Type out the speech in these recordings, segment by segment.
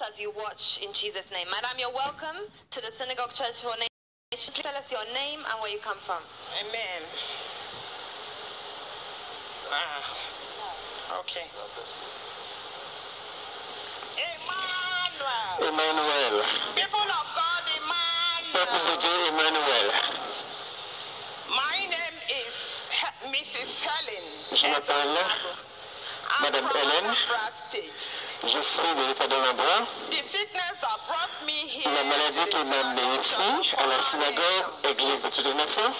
as you watch in Jesus' name. Madam, you're welcome to the Synagogue Church for Nations. Please tell us your name and where you come from. Amen. Ah, okay. Emmanuel. Emmanuel. People of God, Peuple de Emmanuel. Dieu, Emmanuel. My name is Mrs. Helen. Je m'appelle I'm Madame State. Je suis de l'état me here La maladie qui m'a amené ici, à la synagogue, église de toutes les nations,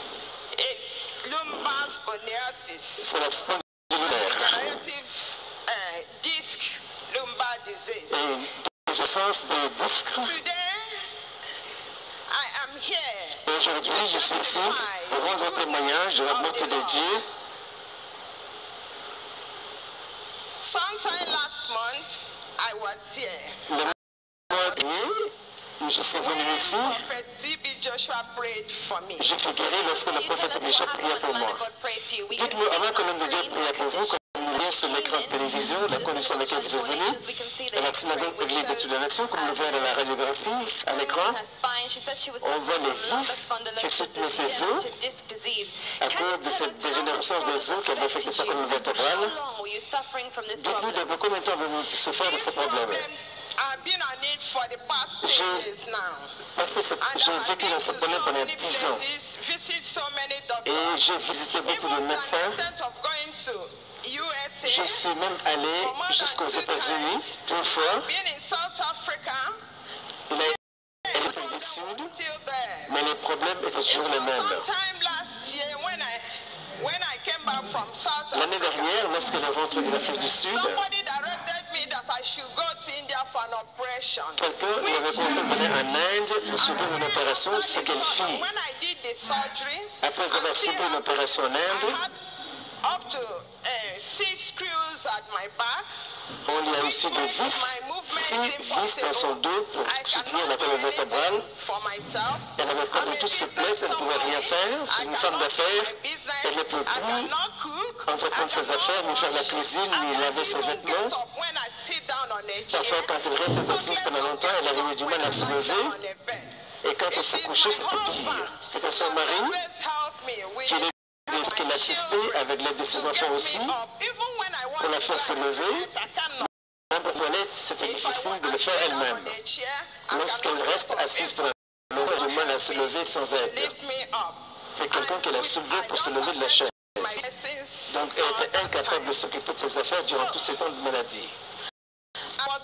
c'est la spondylolaire uh, disease. et déficience des disques. Aujourd'hui, je suis ici pour rendre témoignage de la bonté de Dieu. Sometime last month, I was here. Le mois dernier, je suis venu ici, j'ai fait guérir lorsque le prophète Bishop priait pour moi. Dites-moi, avant que l'homme de Dieu prie pour vous, sur l'écran de télévision, la condition dans laquelle vous êtes venu, à la synagogue église de toutes les nations, comme nous voyons dans la radiographie, à l'écran, on voit les vis qui soutenaient ses os à cause de cette dégénérescence des os qui avait affecté sa colonne vertébrale. Dites-nous depuis combien de temps avez-vous souffert de ce problème I've been on it for the past 10 Je- years now. Parce que c'est- And j'ai vécu dans ce problème pendant many 10 ans et j'ai visité beaucoup de médecins. Je suis même allé jusqu'aux États-Unis deux fois. Il a été en Afrique du Sud, mais les problèmes étaient toujours les mêmes. L'année dernière, lorsqu'elle est rentrée de l'Afrique du Sud, quelqu'un lui avait conseillé d'aller en Inde pour subir une opération, ce qu'elle surgery, Après avoir subi une opération en Inde, on lui a aussi des vis, six vis dans son dos pour soutenir la colonne vertébrale. Elle n'avait pas du tout souplesse, elle ne pouvait rien faire. C'est une femme d'affaires. Elle ne peut plus entreprendre ses affaires, ni faire la cuisine, ni laver ses vêtements. Parfois, quand elle reste assise pendant longtemps, elle avait eu du mal à se lever. Et quand elle se couchait, c'était pire. C'était son mari qui qui l'assistait avec l'aide de ses enfants aussi pour la faire se lever. Paulette, c'était difficile de le faire elle-même. Lorsqu'elle reste assise pendant elle a du mal à se lever sans aide. C'est quelqu'un qui l'a soulevée pour se lever de la chaise. Donc, elle était incapable de s'occuper de ses affaires durant tous ces temps de maladie. A.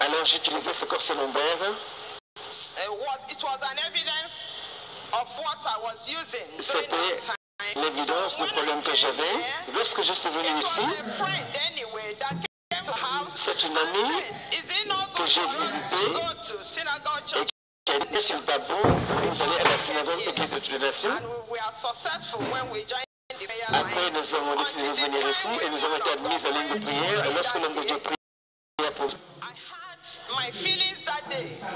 Alors, j'utilisais ce corset lombaire. C'était l'évidence du problème que j'avais. Lorsque je suis venu ici, c'est une amie que j'ai for us visité to go to synagogue church? qui a dit n'est-il pas bon pour nous d'aller à la synagogue Église de toutes les nations Après, nous avons décidé de venir ici et nous avons été admis à l'île de prière. Et lorsque l'homme de Dieu priait pour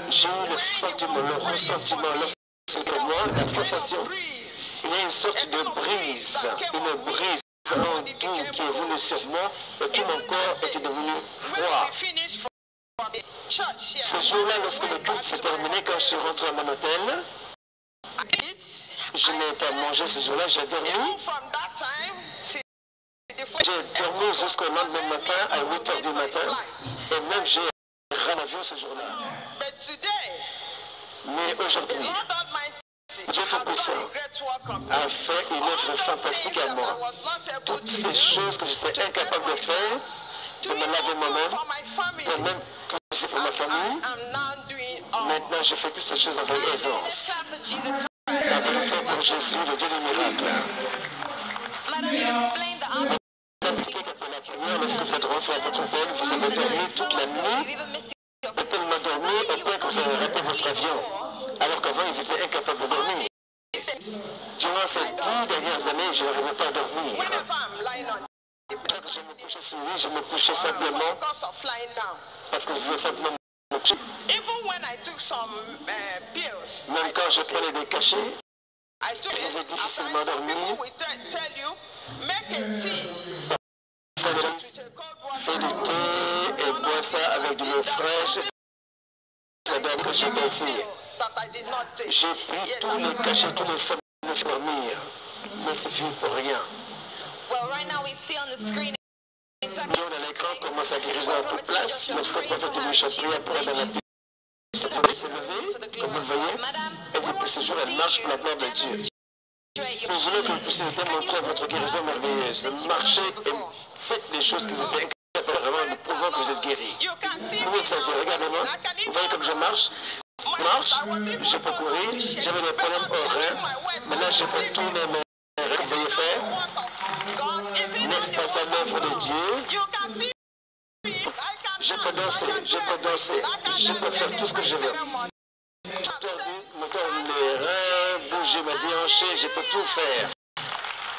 j'ai eu le sentiment, le ressentiment la sensation, il y a une sorte de brise, une brise en qui est venue sur moi et tout mon corps était devenu froid. Ce jour-là, lorsque le culte s'est terminé, quand je suis rentré à mon hôtel, je n'ai pas mangé ce jour-là, j'ai dormi. J'ai dormi jusqu'au lendemain matin à 8 heures du matin et même j'ai rien avion ce jour-là. Mais aujourd'hui, Dieu Tout-Puissant a fait une œuvre fantastique à moi. Toutes to ces choses que j'étais incapable de faire, de me laver moi-même, de même que c'est pour ma famille, maintenant je fais toutes ces choses avec aisance. Applaudissons pour Jésus, le Dieu des miracles. La lorsque vous êtes rentré à votre hôtel, vous avez dormi toute la nuit, your et tellement dormi au point que vous avez raté votre avion, alors qu'avant ils étaient incapables de dormir. Durant ces dix dernières années, je n'arrivais pas à dormir. Quand je me couchais sur lit, je me couchais simplement parce que je voulais simplement me coucher. Même quand je prenais des cachets, Je it. difficilement dormir. fais du thé et bois ça avec de l'eau fraîche. Que j'ai pris tous les cachets, tous les sommes de dormir. Mais c'est fini pour rien. Nous, a l'écran commence à guérir à toute place. Lorsque le prophète Elisha prie après dans la piste, s'est levé, comme vous le voyez, et depuis ce jour, elle marche pour la gloire de Dieu. Nous voulons que vous puissiez démontrer votre guérison merveilleuse. Marchez et faites les choses que vous incapables vraiment, nous prouvons que vous êtes ça dit, regardez-moi. Vous voyez comme je marche? Je marche, je peux courir, j'avais des problèmes au rein. Maintenant, je peux tourner mes. Vous voyez faire. N'est-ce pas ça l'œuvre de Dieu? Je peux danser, je peux danser, je peux faire tout ce que je veux. Me tordre les reins, bouger déhanchés, je peux tout faire.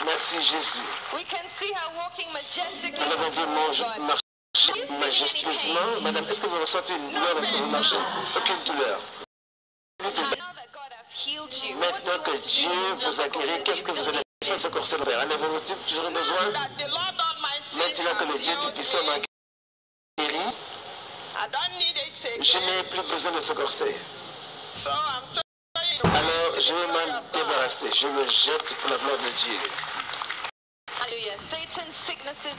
Merci Jésus. Nous l'avons vu marcher majestueusement. Madame, est-ce que vous ressentez une douleur lorsque vous marchez? Aucune douleur. Maintenant que Dieu vous a guéri, qu'est-ce que vous allez faire de ce corset de avez-vous toujours besoin Maintenant que le Dieu Tout-Puissant m'a guéri, je n'ai plus besoin de ce corset. Alors, je vais m'en débarrasser. Je le jette pour la gloire de Dieu.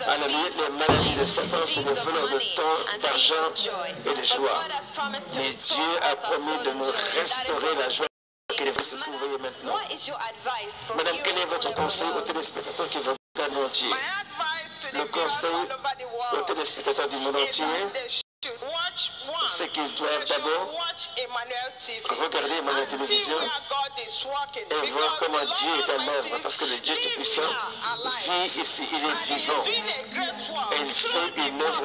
Alléluia, les maladies de Satan sont des voleurs de temps, d'argent et de joie. Mais Dieu a promis de nous restaurer la joie c'est ce que vous voyez maintenant. Madame, quel est votre conseil aux téléspectateurs qui vont regarder entier Le conseil aux téléspectateurs du monde entier, c'est qu'ils doivent d'abord regarder Emmanuel Télévision et voir comment Dieu est en œuvre. Parce que le Dieu Tout-Puissant vit ici, il est vivant. Et il fait une œuvre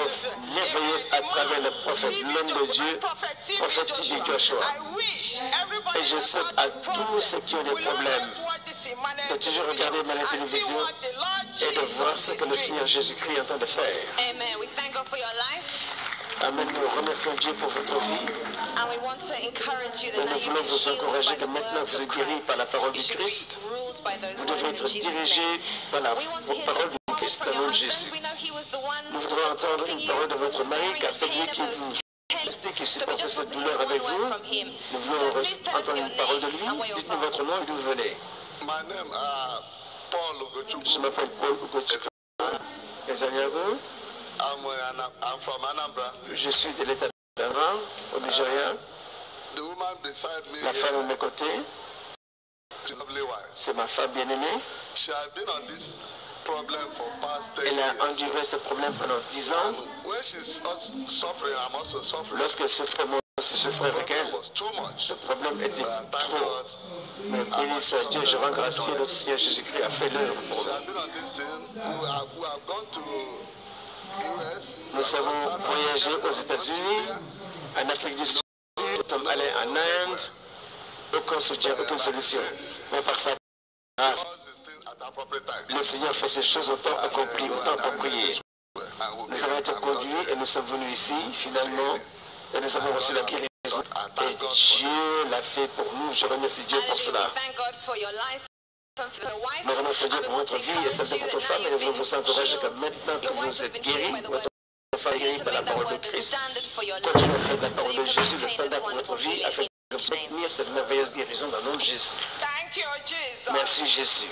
merveilleuse à travers le prophète, l'homme de Dieu, prophète Tibi Joshua. Et je souhaite à tous ceux qui ont des problèmes de toujours regarder Emmanuel Télévision et de voir ce que le Seigneur Jésus-Christ est en train de faire. Amen. Nous remercions Dieu pour votre vie. Et nous voulons vous encourager que maintenant que vous êtes guéris par la parole du Christ, vous devez être dirigé par la parole du Christ dans le nom de Jésus. Nous voudrons entendre une parole de votre mari, car c'est lui qui vous qui supporte cette douleur avec vous. Nous voulons entendre une parole de lui. Dites-nous votre nom et d'où vous venez. Je m'appelle Paul Ugochukwu. Je suis de l'état d'Anambra, au Nigeria. La femme à mes côtés, c'est ma femme bien-aimée. Elle a enduré ce problème pendant 10 ans. Lorsqu'elle souffrait, moi aussi souffrais avec elle. Le problème était trop. Mais béni soit Dieu, je rends à notre Seigneur Jésus-Christ a fait l'œuvre pour nous. Nous avons voyagé aux États-Unis, en Afrique du Sud, nous sommes allés en Inde, aucun soutien, aucune solution. Mais par sa grâce, le Seigneur fait ces choses au temps accompli, au temps. Nous avons été conduits et nous sommes venus ici, finalement, et nous avons reçu la guérison. Et Dieu l'a fait pour nous. Je remercie Dieu pour cela. Nous remercions Dieu pour votre vie et celle de votre femme et nous voulons vous encourager que maintenant que vous êtes guéri, votre femme est guérie par la parole de Christ, continuez à faire la parole de Jésus le standard pour votre vie afin de obtenir cette merveilleuse guérison dans le nom de Jésus. Merci Jésus.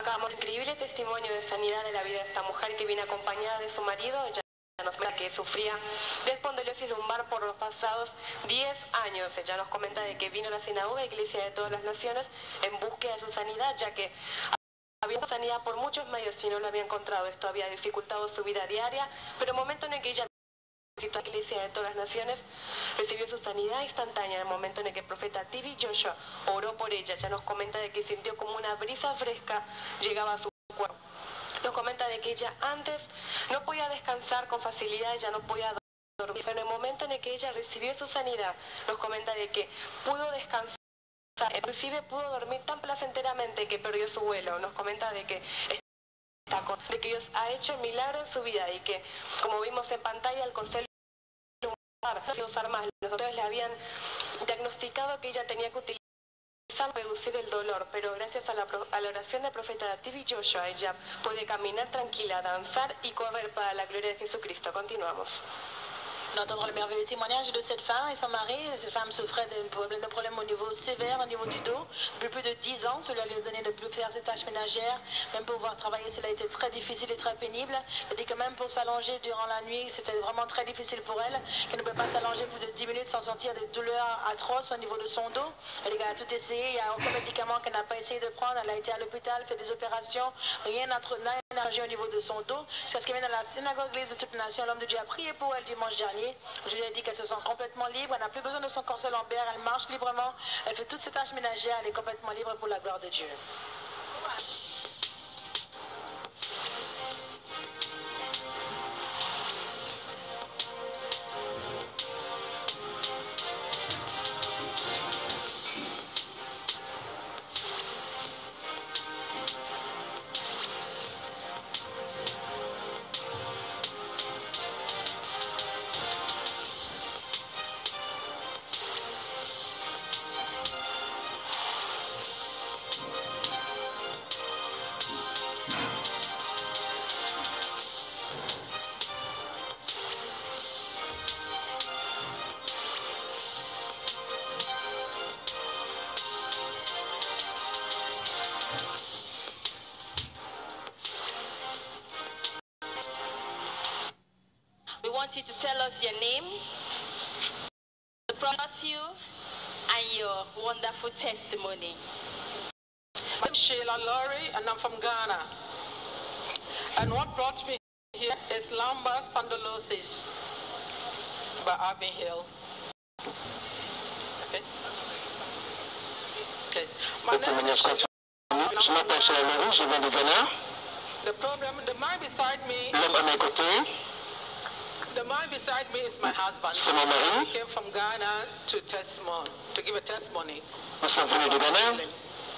Increíble testimonio de sanidad de la vida de esta mujer que viene acompañada de su marido. Nos que sufría de espondolosis lumbar por los pasados 10 años. Ella nos comenta de que vino a la sinagoga Iglesia de todas las naciones en búsqueda de su sanidad, ya que había sanidad por muchos medios y no lo había encontrado. Esto había dificultado su vida diaria, pero el momento en el que ella visitó la Iglesia de todas las naciones, recibió su sanidad instantánea en el momento en el que el profeta Tibi Joshua oró por ella. Ya nos comenta de que sintió como una brisa fresca llegaba a su nos comenta de que ella antes no podía descansar con facilidad, ella no podía dormir, pero en el momento en el que ella recibió su sanidad, nos comenta de que pudo descansar, inclusive pudo dormir tan placenteramente que perdió su vuelo, nos comenta de que de que Dios ha hecho milagro en su vida y que, como vimos en pantalla, el consejo usar más. Los doctores le habían diagnosticado que ella tenía que utilizar reducir el dolor, pero gracias a la, a la oración del profeta TV Joshua, ella puede caminar tranquila, danzar y correr para la gloria de Jesucristo. Continuamos. D'entendre le merveilleux témoignage de cette femme et son mari. Cette femme souffrait de problèmes, au niveau sévère, au niveau du dos. Depuis plus de 10 ans, cela lui a donné de plus faire ses tâches ménagères, même pouvoir travailler, cela a été très difficile et très pénible. Elle dit que même pour s'allonger durant la nuit, c'était vraiment très difficile pour elle, qu'elle ne peut pas s'allonger plus de 10 minutes sans sentir des douleurs atroces au niveau de son dos. Elle a tout essayé, il y a aucun médicament qu'elle n'a pas essayé de prendre. Elle a été à l'hôpital, fait des opérations, rien n'a énergie au niveau de son dos. Jusqu'à ce qu'elle vienne à la synagogue, l'église de toute nation, l'homme de Dieu a prié pour elle dimanche dernier. Je lui ai dit qu'elle se sent complètement libre, elle n'a plus besoin de son corset lambert, elle marche librement, elle fait toutes ses tâches ménagères, elle est complètement libre pour la gloire de Dieu. You to tell us your name, the product you, and your wonderful testimony. I'm Sheila Laurie, and I'm from Ghana. And what brought me here is lumbar spondylosis by Arvin Hill. Okay. Okay. My name is Je m'appelle Sheila Laurie, je viens de Ghana. The problem, the man beside me. L'homme à mes côtés. The man beside me is my husband. C'est mon mari. He came from Ghana to testimony, to give a testimony. Nous sommes venus de Ghana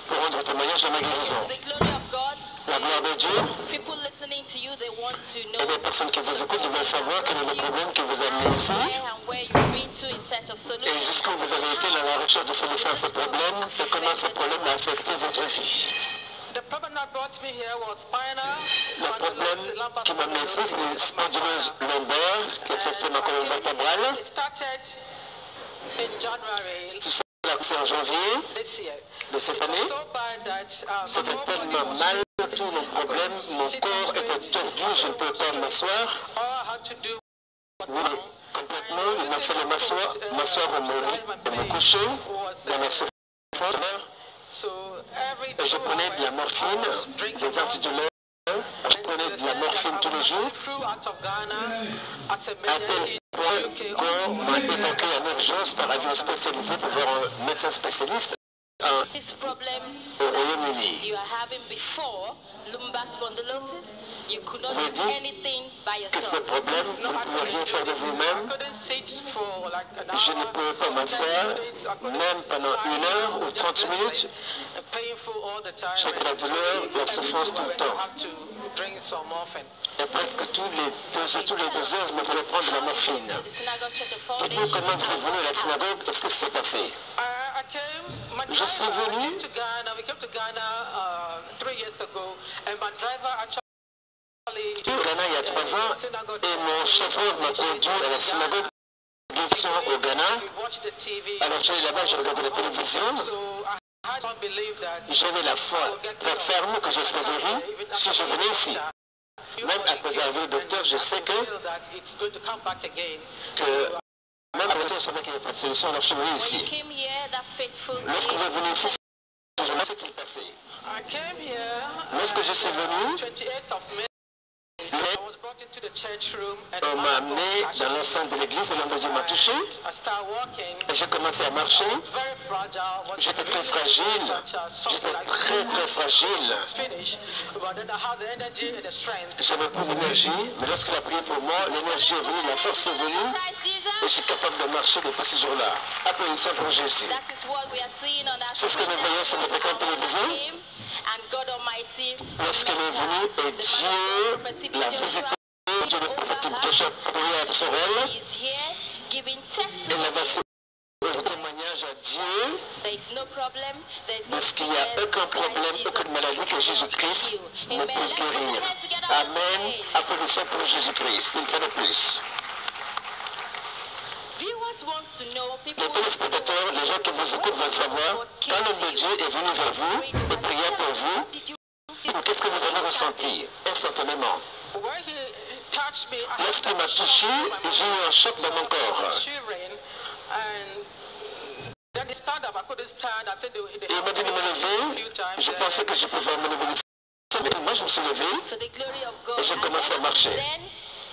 pour rendre témoignage de ma guérison. To the glory of God, La gloire de Dieu. people listening to you, they want to Et les personnes qui vous écoutent veulent savoir quel est le problème que vous avez ici et jusqu'où vous avez été dans la recherche de solutions à ce problème et comment ce problème a affecté votre vie. The problem that brought me here was spinal Le problème qui m'a amené ici, c'est les spondyloses lombaires qui affectent ma colonne vertébrale. Tout ça a commencé en janvier de cette année. uh, C'était tellement mal, tous nos problèmes, mon corps était tordu, je ne pouvais pas m'asseoir. Oui, complètement, il m'a fallu m'asseoir, m'asseoir au mon lit, de me coucher dans la souffrance. Je prenais de la morphine, des antidouleurs, je prenais de la morphine tous les jours, à tel point qu'on m'a évacué en urgence par avion spécialisé pour voir un médecin spécialiste en- This problem au Royaume-Uni. you are having before lumbar spondylosis, you could not Vous do dites anything by Que ce yourself. problème, vous ne pouvez rien faire de I vous-même. couldn't sit for like an Je ne hour, pouvais pas 30 m'asseoir, même pendant une heure ou just 30 minutes. restless, painful all the time. J'avais la douleur, la souffrance tout le temps. Et presque tous les deux, tous les deux heures, il me fallait prendre de la morphine. Dites-nous comment vous êtes venu à la synagogue, qu'est-ce qui s'est passé? Je suis venu. Ghana uh, au Ghana il y a trois ans et mon chauffeur m'a conduit à la synagogue au Ghana. Alors j'allais là-bas, je regardais la télévision. J'avais la foi très ferme que je serais guéri si je venais ici. Même après avoir vu le docteur, je sais que même le docteur savait qu'il n'y avait pas de solution, alors je suis venu When you ici. Lorsque vous êtes venu ici, ce jour-là, s'est-il passé I came here. Lorsque je suis venu, on m'a amené dans l'enceinte de l'église et Dieu m'a touché. Et j'ai commencé à marcher. J'étais très fragile. J'étais très très fragile. J'avais plus d'énergie, mais lorsqu'il a prié pour moi, l'énergie est venue, la force est venue, et je suis capable de marcher depuis ce jour-là. Applaudissons pour Jésus. C'est ce que nous voyons sur notre écran Almighty, Lorsqu'elle est venue et Dieu l'a visité, Sur elle, is here giving et la témoignage à Dieu parce qu'il n'y a aucun problème, aucune maladie que Jésus-Christ ne puisse guérir. Amen. Applaudissons pour Jésus-Christ, une fois de plus. Les téléspectateurs, les gens qui vous écoutent veulent savoir, quand l'homme de Dieu est venu vers vous et priait pour vous, qu'est-ce que vous avez ressenti instantanément Lorsqu'il m'a touché, j'ai eu un choc dans mon corps. Et il m'a dit de me lever. Je pensais que je pouvais me lever. Mais moi, je me suis levé. Et j'ai commencé à marcher.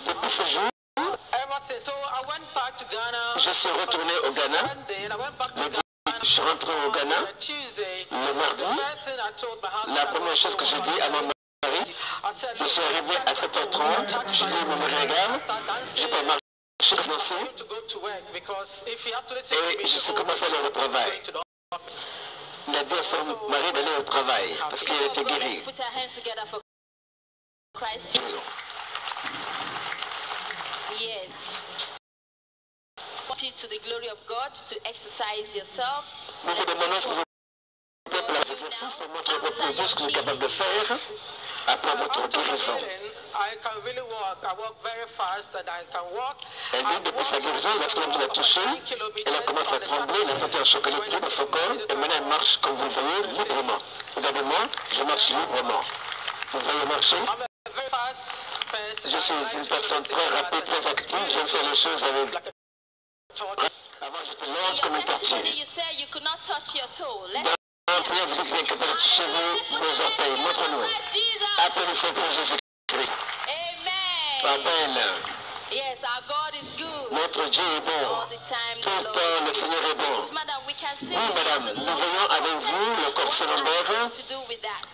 Depuis ce jour, Ever since, so I went back to Ghana. je suis retourné au Ghana. Je suis rentré au Ghana le mardi. La première chose que j'ai dit à mon mari, I said, je suis arrivé à 7h30. Je dis, mon because if he actually said to Et je suis "Oh, commencé à aller au travail. going to the office," Il a dit à son mari d'aller au travail parce qu'il était guéri. Yes. To the glory of God to exercise yourself. Vous vous plaît pour montrer plus de ce que vous êtes capable de faire après votre guérison. Elle dit depuis sa guérison, lorsque l'homme l'a touché, elle a commencé à trembler, elle a senti un choc électrique dans son corps, et maintenant elle marche, comme vous le voyez, librement. Regardez-moi, je marche librement. Vous voyez marcher? A. Je suis une personne très rapide, très active, j'aime faire les choses avec... A. Avant, j'étais lente comme une tortue. You said you could not touch your toe. Let's Dans un premier, vous vos, orteils. Montre-nous. Applaudissez pour Jésus-Christ. Amen. Amen. Yes, our God is good. Notre Dieu est bon. Tout le temps, le Seigneur est bon. Oui, madame, nous voyons avec vous le corset lombaire.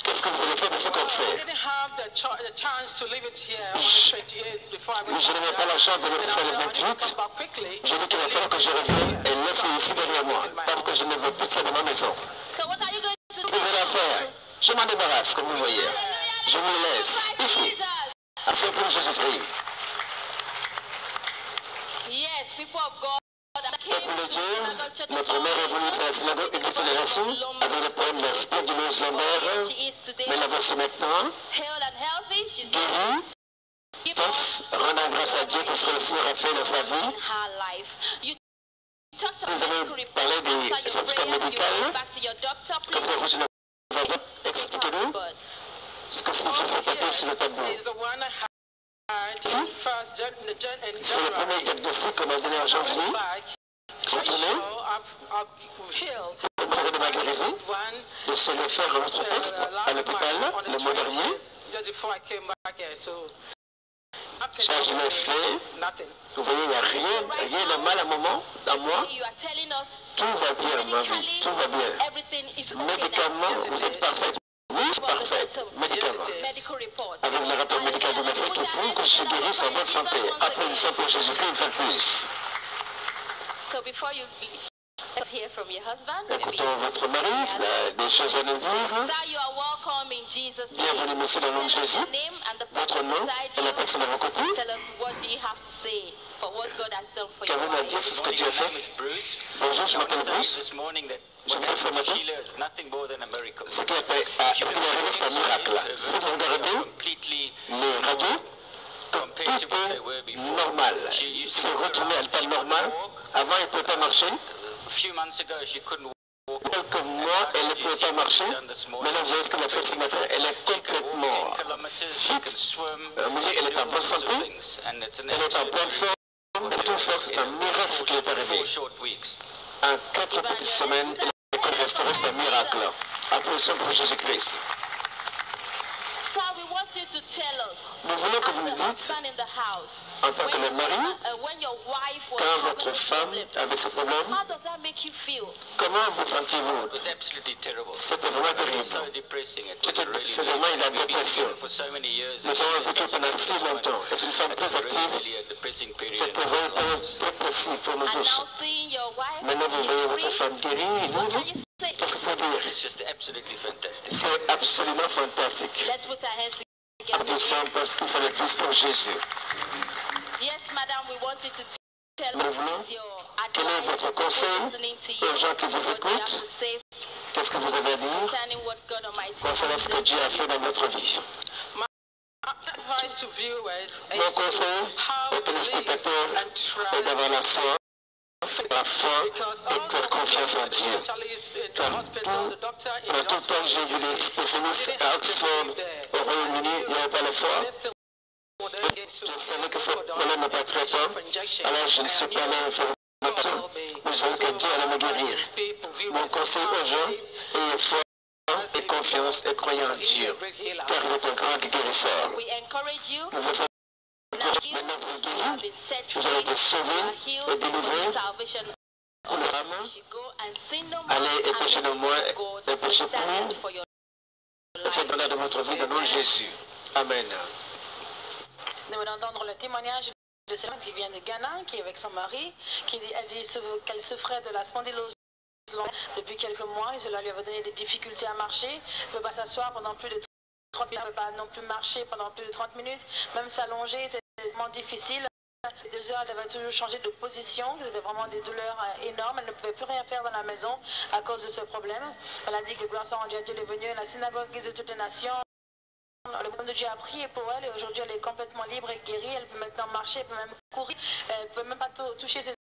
Qu'est-ce que vous allez faire de ce corset? Didn't have the, cho- the chance to leave it here on the 28 before I went Je n'avais pas la chance de le need to 28. come back quickly. Je dis qu'il va falloir que je revienne et laisse ici derrière moi. Parce que je ne veux plus ça dans ma maison. Vous la faire? Je m'en débarrasse, comme vous voyez. Je vous le laisse. Ici. Afin pour Jésus-Christ. Yes, people of God. that came Peuple de Dieu, notre mère est venue à la synagogue de Génération avec le problème de spondylose lombaire. Mais la voici maintenant, guérie. Tous rendant grâce à Dieu pour ce que le Seigneur a fait dans sa vie. medical report. parlé des certificats médicaux. Quand vous avez voix, expliquez-nous ce que signifie ce papier sur le tableau. C'est le premier diagnostic qu'on m'a donné en janvier. I've healed pour montrer de ma guérison. de se le faire un autre test à l'hôpital le mois 20th, dernier. Ça, je l'ai fait. Vous voyez, il n'y a rien, rien de mal à un moment, à moi. Tout va bien, ma vie, tout va bien. Médicaments, vous êtes parfaite. C'est parfaite. Report. Avec le rapport médical prouve que je suis guéri sans bonne santé. Applaudissons pour Jésus-Christ une fois de plus. So before you let's hear from your husband. Maybe. Écoutons votre mari, il a des choses à nous dire. Bienvenue, monsieur, dans le nom de Tell us Jésus. Votre nom et la personne à vos côtés. Tell us what do you have to say for what God has done for your Qu'avez-vous à dire sur ce que Dieu a fait Bonjour, je m'appelle Bruce. Je ce matin. Ce qui est un miracle. Si vous regardez les radios, tout est normal. C'est retourné à l'état normal. Avant, elle ne pouvait pas marcher. Quelques mois, elle ne pouvait pas marcher. Maintenant, vous voyez ce qu'elle a fait ce matin? Elle est complètement fit. Euh, elle est en bonne santé. Elle est en pleine forme. De tout faire, c'est un miracle ce qui est arrivé. En quatre petites semaines, restaurée, c'est un miracle. Applaudissons pour Jésus-Christ. Nous voulons que vous nous dites, en tant que le mari, uh, quand votre femme avait ce problème, how does that make you feel? comment vous sentiez-vous? C'était vraiment terrible. C'était c'est vraiment une dépression. Nous avons vécu pendant si longtemps. Et une femme très active, c'était vraiment dépressive pour nous tous. Maintenant, vous voyez votre femme guérie? Qu'est-ce qu'il faut dire? C'est absolument fantastique. Together. Applaudissons parce qu'il fallait plus pour Jésus. Yes, madam, we want you to nous voulons, quel est votre conseil aux gens qui vous écoutent? Qu'est-ce que vous avez à dire? Concernant ce que Dieu a fait dans votre vie. Mon conseil aux téléspectateurs est d'avoir la foi la foi et faire confiance en Dieu. Car tout, tout temps, j'ai vu les spécialistes à Oxford, au Royaume-Uni, il n'y avait pas la foi. Je savais que ce problème ne passerait pas, alors je ne suis pas allé faire mais je savais que Dieu allait me guérir. Mon conseil aux gens est foi et confiance et croyant en Dieu, car il est un grand guérisseur. Nous vous Maintenant, vous guéris, vous avez été sauvés et délivrés. Allez et péchez de moi et péchez pour et faites de votre vie dans le nom de Jésus. Amen. Nous venons d'entendre le témoignage de cette qui vient de Ghana, qui est avec son mari, qui elle dit qu'elle souffrait de la spondylose depuis quelques mois et cela lui avait donné des difficultés à marcher. Elle ne peut pas s'asseoir pendant plus de 30 minutes, elle ne peut pas non plus marcher pendant plus de 30 minutes, même s'allonger était tellement difficile. Deux heures, elle devait toujours changer de position. C'était vraiment des douleurs euh, énormes. Elle ne pouvait plus rien faire dans la maison à cause de ce problème. Elle a dit que grâce à Dieu, Dieu est venu à la synagogue de toutes les nations. Le bon de Dieu a prié pour elle et aujourd'hui elle est complètement libre et guérie. Elle peut maintenant marcher, elle peut même courir. Elle ne peut même pas toucher ses